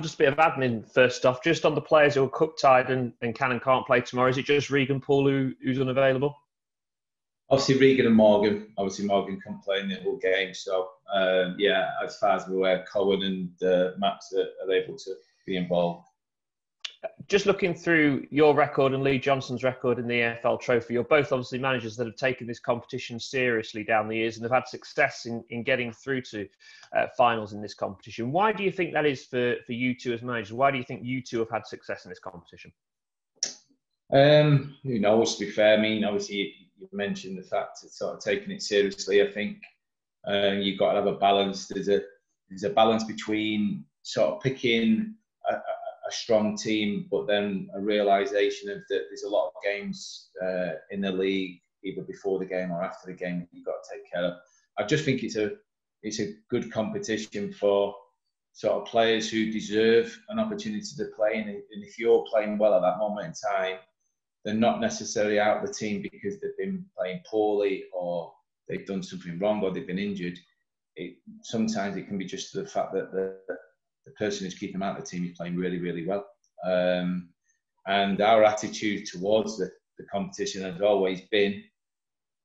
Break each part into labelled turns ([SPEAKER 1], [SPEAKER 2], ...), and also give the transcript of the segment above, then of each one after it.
[SPEAKER 1] just a bit of admin first off. Just on the players who are cup tied and, and can and can't play tomorrow, is it just Regan Poole who, who's unavailable?
[SPEAKER 2] Obviously, Regan and Morgan. Obviously, Morgan can't play in the whole game. So, um, yeah, as far as we're aware, Cohen and uh, Max are, are able to be involved
[SPEAKER 1] just looking through your record and Lee Johnson's record in the EFL Trophy, you're both obviously managers that have taken this competition seriously down the years and have had success in, in getting through to uh, finals in this competition. Why do you think that is for, for you two as managers? Why do you think you two have had success in this competition?
[SPEAKER 2] Um, who knows, to be fair. I mean, obviously, you, mentioned the fact of sort of taking it seriously. I think uh, you've got to have a balance. There's a, there's a balance between sort of picking strong team, but then a realization of that there's a lot of games uh, in the league, either before the game or after the game, you've got to take care of. I just think it's a it's a good competition for sort of players who deserve an opportunity to play. And if you're playing well at that moment in time, they're not necessarily out of the team because they've been playing poorly or they've done something wrong or they've been injured. It, sometimes it can be just the fact that the, the person who's keeping them out of the team is playing really, really well. Um, and our attitude towards the, the competition has always been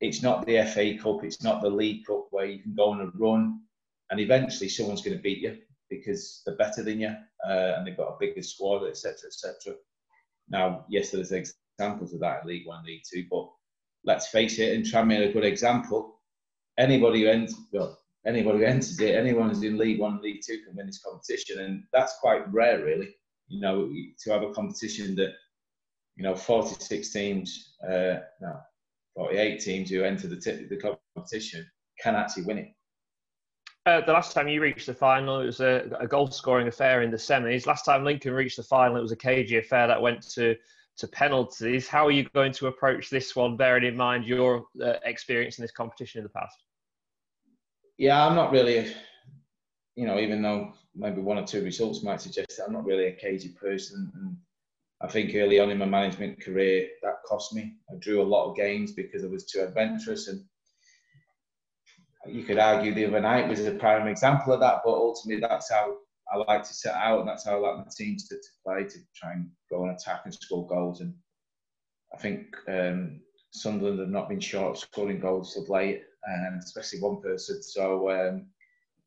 [SPEAKER 2] it's not the FA Cup, it's not the League Cup where you can go on a run and eventually someone's going to beat you because they're better than you uh, and they've got a bigger squad, etc., etc. Now, yes, there's examples of that in League One, League Two, but let's face it, and Tranmere a good example. Anybody who ends, well, anybody who enters it, anyone who's in League One, League Two can win this competition, and that's quite rare, really. You know, to have a competition that, you know, 46 teams, uh, no, 48 teams who enter the, t- the competition can actually win it.
[SPEAKER 1] Uh, the last time you reached the final, it was a, a goal scoring affair in the semis. Last time Lincoln reached the final, it was a cagey affair that went to to penalties. How are you going to approach this one, bearing in mind your uh, experience in this competition in the past?
[SPEAKER 2] Yeah, I'm not really, you know, even though maybe one or two results might suggest that I'm not really a cagey person. And I think early on in my management career, that cost me. I drew a lot of games because I was too adventurous. And you could argue the other night was a prime example of that. But ultimately, that's how I like to set out, and that's how I like my teams to, to play to try and go and attack and score goals. And I think um, Sunderland have not been short of scoring goals of late um, especially one person. So um,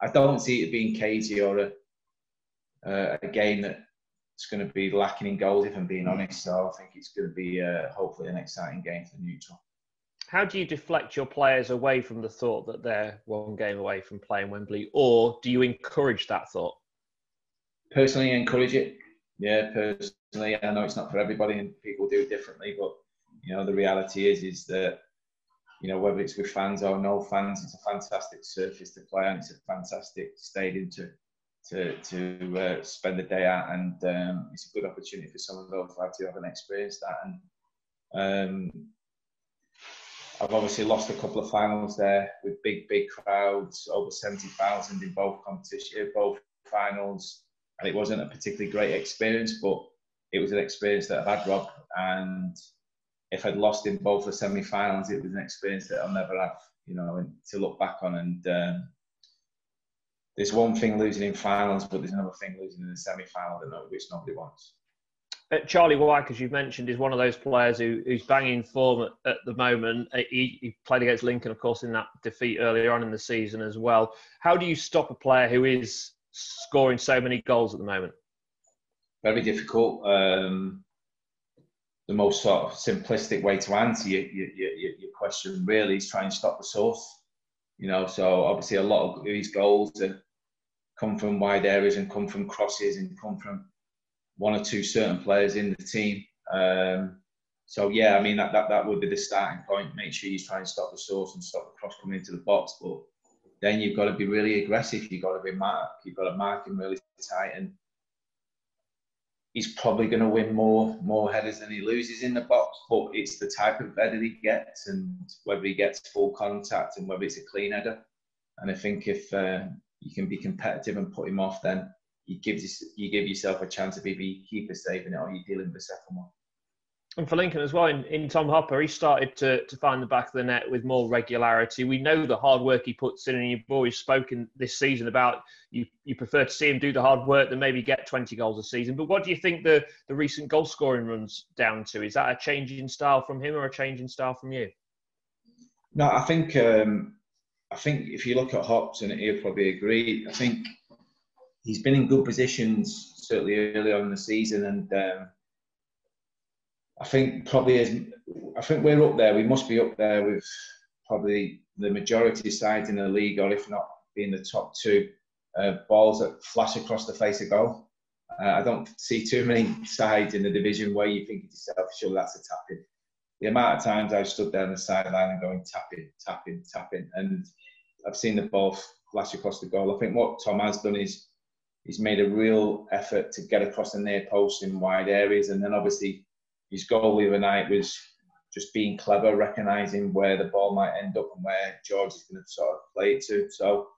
[SPEAKER 2] I don't see it being cagey or a, uh, a game that's going to be lacking in goals, if I'm being honest. So I think it's going to be uh, hopefully an exciting game for neutral.
[SPEAKER 1] How do you deflect your players away from the thought that they're one game away from playing Wembley, or do you encourage that thought?
[SPEAKER 2] Personally, encourage it. Yeah, personally, I know it's not for everybody, and people do it differently. But you know, the reality is, is that you know, whether it's with fans or no fans, it's a fantastic surface to play on. It's a fantastic stadium to to to uh, spend the day at, and um, it's a good opportunity for some of those lads to haven't experienced that. And um, I've obviously lost a couple of finals there with big, big crowds, over seventy thousand in both competition, both finals, and it wasn't a particularly great experience, but it was an experience that I've had, Rob, and if I'd lost in both the semi-finals, it was an experience that I'll never have, you know, to look back on. And um, there's one thing losing in finals, but there's another thing losing in the semi-final that which nobody wants.
[SPEAKER 1] Charlie Wyke, as you've mentioned, is one of those players who, who's banging form at, at the moment. Uh, he, he, played against Lincoln, of course, in that defeat earlier on in the season as well. How do you stop a player who is scoring so many goals at the moment?
[SPEAKER 2] Very difficult. Um, the most sort of simplistic way to answer your, your, your, your question really is try and stop the source. You know, so obviously a lot of these goals come from wide areas and come from crosses and come from one or two certain players in the team. Um, so yeah, I mean that, that that would be the starting point. Make sure you try and stop the source and stop the cross coming into the box. But then you've got to be really aggressive. You've got to be mark. You've got to mark him really tight and he's probably going to win more more headers than he loses in the box. But it's the type of header he gets and whether he gets full contact and whether it's a clean header. And I think if uh, you can be competitive and put him off, then you give you give yourself a chance of maybe keeper saving it or you dealing with the second one.
[SPEAKER 1] And for Lincoln as well, in, in Tom Hopper, he started to, to find the back of the net with more regularity. We know the hard work he puts in, and you've always spoken this season about you, you prefer to see him do the hard work than maybe get 20 goals a season. But what do you think the, the recent goal scoring runs down to? Is that a change in style from him or a change in style from you?
[SPEAKER 2] No, I think um, I think if you look at Hops, and he'll probably agree, I think he's been in good positions certainly early on in the season, and um, I think probably as I think we're up there. We must be up there with probably the majority of sides in the league, or if not being the top two uh, balls that flash across the face of goal. Uh, I don't see too many sides in the division where you think to yourself, "Sure, that's a tapping." The amount of times I've stood down the sideline and going tapping, tapping, tapping, and I've seen the ball flash across the goal. I think what Tom has done is he's made a real effort to get across the near post in wide areas, and then obviously his goal the other night was just being clever, recognising where the ball might end up and where George is going to sort of play it to. So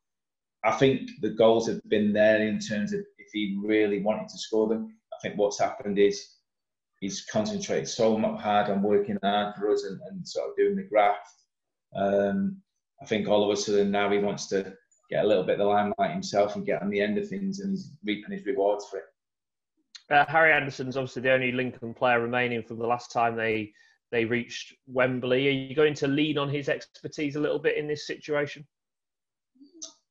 [SPEAKER 2] I think the goals have been there in terms of if he really wanted to score them. I think what's happened is he's concentrated so much hard on working hard for us and, and sort of doing the graft. Um, I think all of a sudden now he wants to get a little bit of the limelight himself and get on the end of things, and he's reaping his rewards for it.
[SPEAKER 1] Uh, Harry Anderson's obviously the only Lincoln player remaining from the last time they they reached Wembley. Are you going to lean on his expertise a little bit in this situation?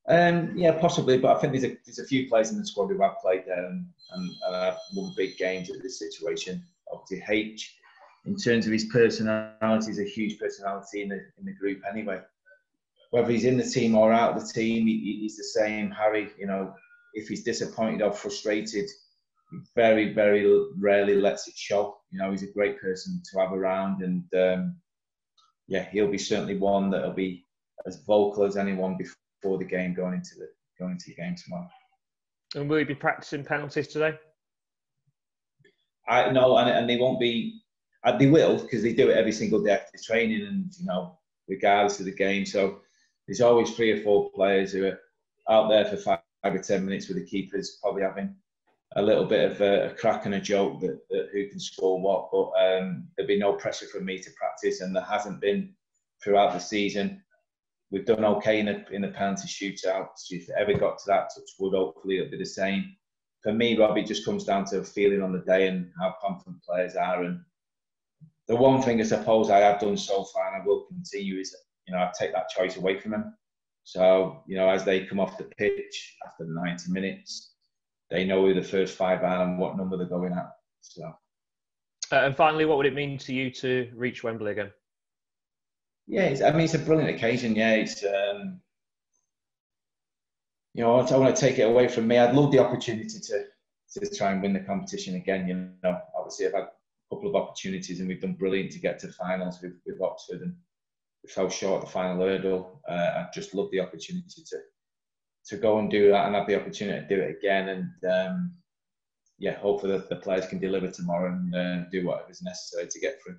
[SPEAKER 2] Um, yeah, possibly, but I think there's a, there's a few players in the squad who have played there and, and, won big games at this situation. Obviously, H, in terms of his personality, is a huge personality in the in the group anyway. Whether he's in the team or out of the team, he, he's the same. Harry, you know, if he's disappointed or frustrated, very, very rarely lets it show. You know, he's a great person to have around, and um, yeah, he'll be certainly one that'll be as vocal as anyone before the game going into the going into the game tomorrow.
[SPEAKER 1] And will he be practicing penalties today?
[SPEAKER 2] I no, and, and they won't be. Uh, they will because they do it every single day after training, and you know, regardless of the game. So there's always three or four players who are out there for five or ten minutes with the keepers, probably having a little bit of a, a crack and a joke that, that, who can score what, but um, there'd be no pressure from me to practice, and there hasn't been throughout the season. We've done okay in the, in the penalty shootouts. If it ever got to that touch wood, hopefully it'll be the same. For me, Rob, it just comes down to a feeling on the day and how confident players are. And the one thing I suppose I have done so far, and I will continue, is you know I take that choice away from them. So you know, as they come off the pitch after 90 minutes, they know who the first five are and what number they're going at. So.
[SPEAKER 1] Uh, and finally, what would it mean to you to reach Wembley again?
[SPEAKER 2] Yeah, I mean, it's a brilliant occasion. Yeah, it's um, you know, I want to take it away from me. I'd love the opportunity to to try and win the competition again. You know, obviously I've had a couple of opportunities and we've done brilliant to get to finals with, with Oxford and we fell short the final hurdle. Uh, I just love the opportunity to to go and do that and have the opportunity to do it again. And um, yeah, hopefully the, the, players can deliver tomorrow and uh, do whatever is necessary to get through.